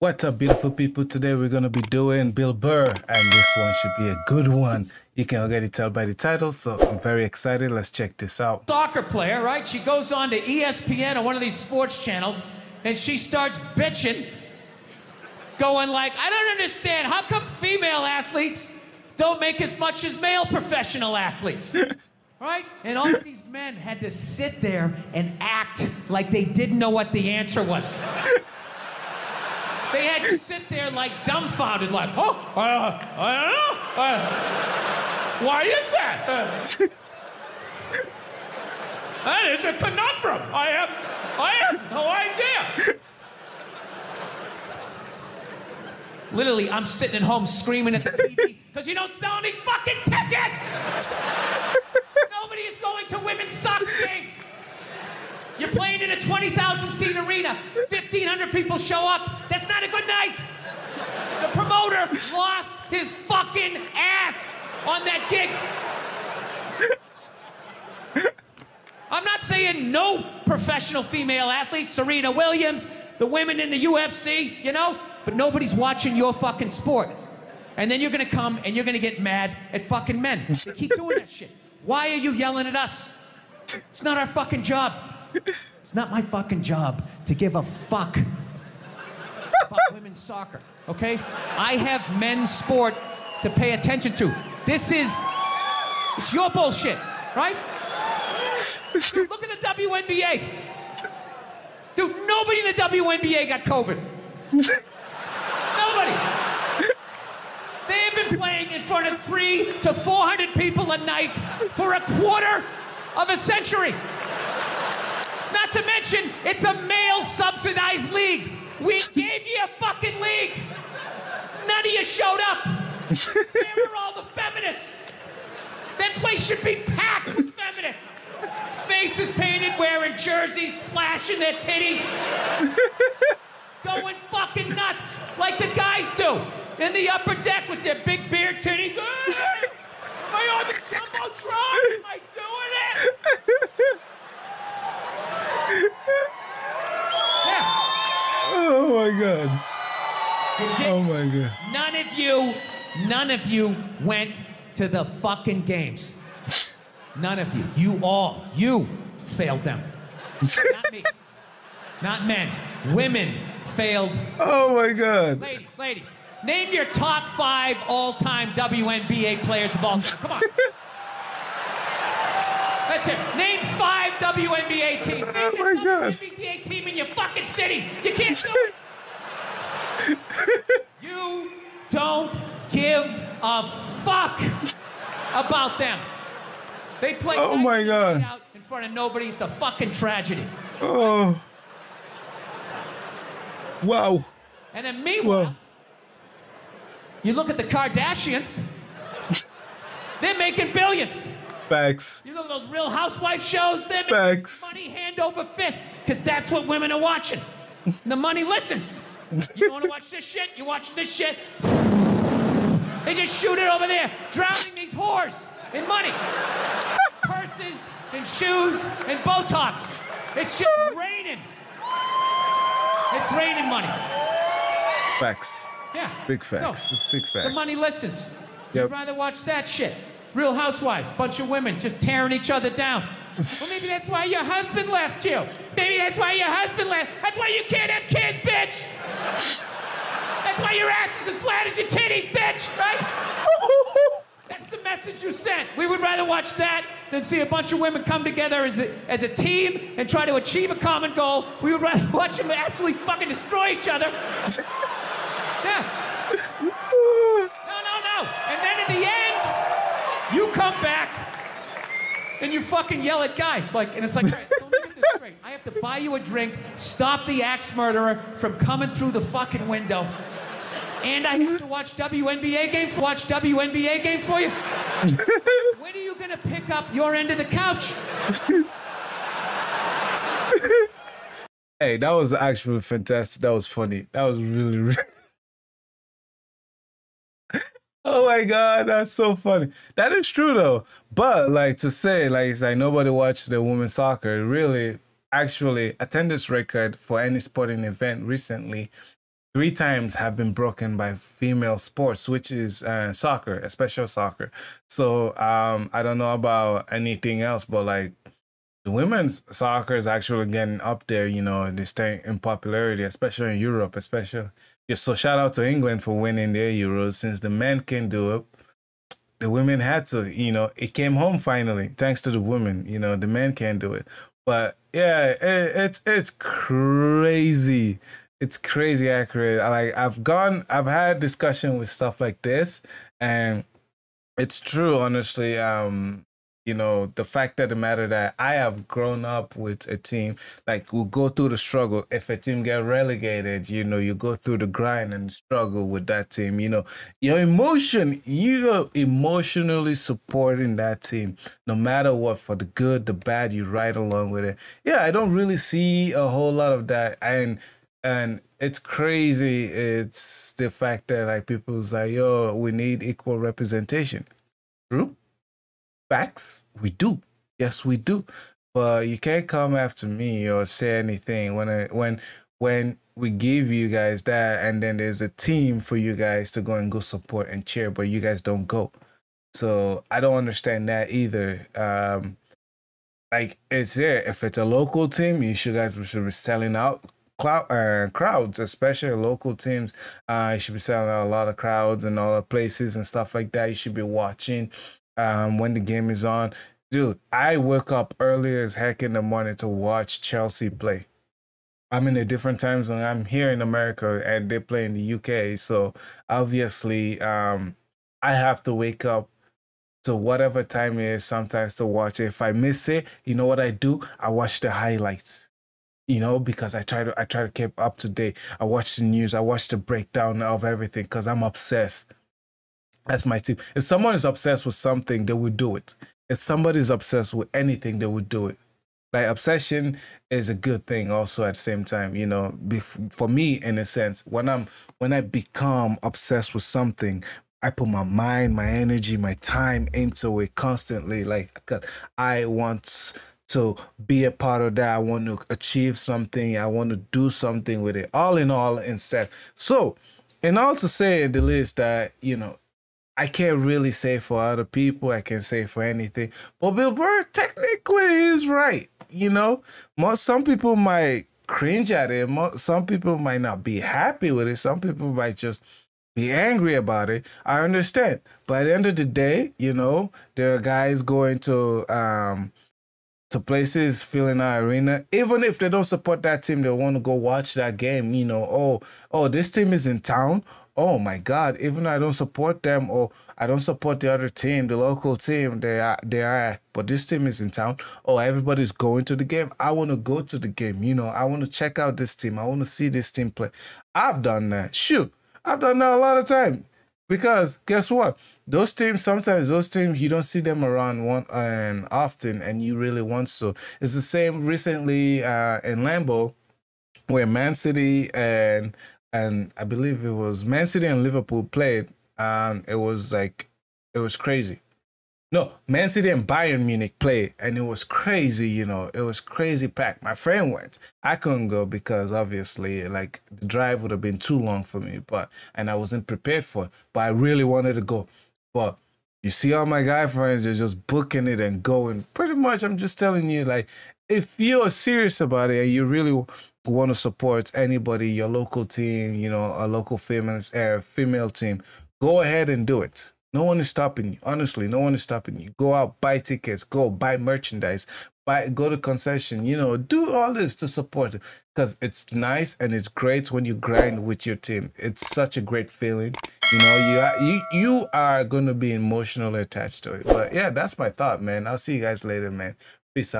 What's up, beautiful people? Today we're going to be doing Bill Burr, and this one should be a good one. You can already tell by the title, so I'm very excited. Let's check this out. Soccer player, right? She goes on to ESPN or one of these sports channels, and she starts bitching, going like, I don't understand. How come female athletes don't make as much as male professional athletes? Right? And all of these men had to sit there and act like they didn't know what the answer was. They had to sit there like dumbfounded, like, oh, uh, I don't know. Uh, why is that? Uh, that is a conundrum. I have, I have no idea. Literally, I'm sitting at home screaming at the TV because you don't sell any fucking tickets. Nobody is going to women's soccer games. You're playing in a 20,000 seat arena. 1,500 people show up. That's not a good night. The promoter lost his fucking ass on that gig. I'm not saying no professional female athletes, Serena Williams, the women in the UFC, you know, but nobody's watching your fucking sport. And then you're gonna come and you're gonna get mad at fucking men. They keep doing that shit. Why are you yelling at us? It's not our fucking job. It's not my fucking job to give a fuck about women's soccer, okay? I have men's sport to pay attention to. This is it's your bullshit, right? Dude, look at the WNBA. Dude, nobody in the WNBA got COVID. nobody. They have been playing in front of three to 400 people a night for a quarter of a century. Not to mention, it's a male subsidized league. We gave you a fucking league. None of you showed up. Where are all the feminists? That place should be packed with feminists. Faces painted, wearing jerseys, flashing their titties. Going fucking nuts like the guys do. In the upper deck with their big beer titties. Hey, am I on the Jumbotron? Am I doing it? Yeah. Oh my god. Oh my god. None of you, none of you went to the fucking games. None of you. You all, you failed them. Not me. Not men. Women failed. Oh my god. Ladies, ladies, name your top five all-time WNBA players of all time. Come on. That's it. Name five WNBA teams. Oh name Oh your my God. WNBA team in your fucking city. You can't do it. You don't give a fuck about them. They play Oh my God. out in front of nobody. It's a fucking tragedy. Oh. Wow. And then meanwhile, Well. you look at the Kardashians. They're making billions. Facts. You know those Real Housewife shows? They're making Facts. money hand over fist because that's what women are watching. the money listens. You want to watch this shit? You watch this shit? They just shoot it over there, drowning these whores in money. Purses and shoes and Botox. It's just raining. It's raining money. Facts. Yeah. Big facts. Big facts. the money listens. Yep. You'd rather watch that shit. Real Housewives, bunch of women just tearing each other down. well, maybe that's why your husband left you. Maybe that's why your husband left. That's why you can't have kids, bitch. That's why your ass is as flat as your titties, bitch, right? That's the message you sent. We would rather watch that than see a bunch of women come together as a, as a team and try to achieve a common goal. We would rather watch them actually fucking destroy each other. Yeah. No, no, no. And then at the end, you come back and you fucking yell at guys. Like, and it's like, all right, so get this straight. I have to buy you a drink, stop the axe murderer from coming through the fucking window. And I have to watch WNBA games, watch WNBA games for you. when are you gonna pick up your end of the couch? Hey, that was actually fantastic. That was funny. That was really, really. oh my god, that's so funny. That is true though. But like to say, like it's like nobody watched the women's soccer. Really, actually, attendance record for any sporting event recently three times have been broken by female sports, which is uh, soccer, especially soccer. So um, I don't know about anything else, but like the women's soccer is actually getting up there. You know, they stay in popularity, especially in Europe, especially. Yeah, so shout out to England for winning their Euros. Since the men can do it, the women had to. You know, it came home finally, thanks to the women. You know, the men can't do it. But yeah, it, it's it's crazy. It's crazy accurate. Like I've gone, I've had discussion with stuff like this, and it's true. Honestly, um, you know the fact of the matter that I have grown up with a team like we'll go through the struggle if a team get relegated you know you go through the grind and struggle with that team you know your emotion you're emotionally supporting that team no matter what for the good the bad you ride along with it yeah I don't really see a whole lot of that and and it's crazy it's the fact that like people's like yo we need equal representation. True. Facts we do. Yes we do. But you can't come after me or say anything when I, when when we give you guys that and then there's a team for you guys to go and go support and cheer but you guys don't go. So i don't understand that either. Um like it's there. If it's a local team you should guys should be selling out uh, crowds especially local teams uh you should be selling out a lot of crowds and all the places and stuff like that you should be watching um, when the game is on. Dude, I wake up early as heck in the morning to watch Chelsea play. I'm in a different time zone. I'm here in America and they play in the UK. So obviously, um, I have to wake up to whatever time it is sometimes to watch it. If I miss it, you know what I do? I watch the highlights. You know, because I try to I try to keep up to date. I watch the news, I watch the breakdown of everything because I'm obsessed. That's my tip. If someone is obsessed with something, they will do it. If somebody is obsessed with anything, they will do it. Like obsession is a good thing also at the same time, you know, for me in a sense, when I'm when I become obsessed with something, I put my mind, my energy, my time into it constantly. Like I want to be a part of that. I want to achieve something. I want to do something with it. All in all, instead. So, and also say the list that you know I can't really say for other people. I can say for anything. But Bill Burr technically is right. You know, most some people might cringe at it. Most, some people might not be happy with it. Some people might just be angry about it. I understand. But at the end of the day, you know, there are guys going to um to places filling our arena. Even if they don't support that team, they want to go watch that game. You know, oh, oh, this team is in town oh my God, even I don't support them or I don't support the other team, the local team, they are they are but this team is in town. Oh, everybody's going to the game. I want to go to the game. You know, I want to check out this team. I want to see this team play. I've done that. Shoot, I've done that a lot of time. Because guess what? Those teams sometimes those teams you don't see them around one and often, and you really want to. It's the same recently uh, in Lambeau, where Man City and and I believe it was Man City and Liverpool played, and it was like it was crazy. No, Man City and Bayern Munich played, and it was crazy. You know, it was crazy packed. My friend went. I couldn't go because obviously, like the drive would have been too long for me, but and I wasn't prepared for it. But I really wanted to go. But you see, all my guy friends, they're just booking it and going. Pretty much, I'm just telling you, like, if you're serious about it and you really want to support anybody, your local team, you know, a local female uh, female team, go ahead and do it. No one is stopping you. Honestly, no one is stopping you. Go out, buy tickets, go buy merchandise, buy go to concession, you know, do all this to support it. Because it's nice and it's great when you grind with your team. It's such a great feeling. You know, you are you you are gonna be emotionally attached to it. But yeah, that's my thought, man. I'll see you guys later, man.